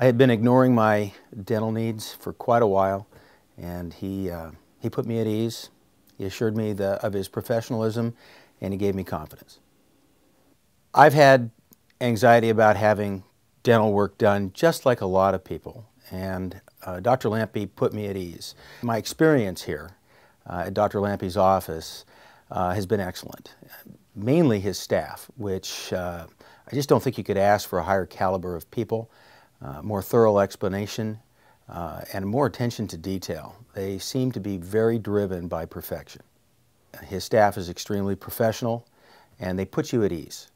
I had been ignoring my dental needs for quite a while, and he, uh, he put me at ease. He assured me the, of his professionalism, and he gave me confidence. I've had anxiety about having dental work done just like a lot of people, and uh, Dr. Lampee put me at ease. My experience here uh, at Dr. Lampee's office uh, has been excellent. Mainly his staff, which uh, I just don't think you could ask for a higher caliber of people, uh, more thorough explanation, uh, and more attention to detail. They seem to be very driven by perfection. His staff is extremely professional, and they put you at ease.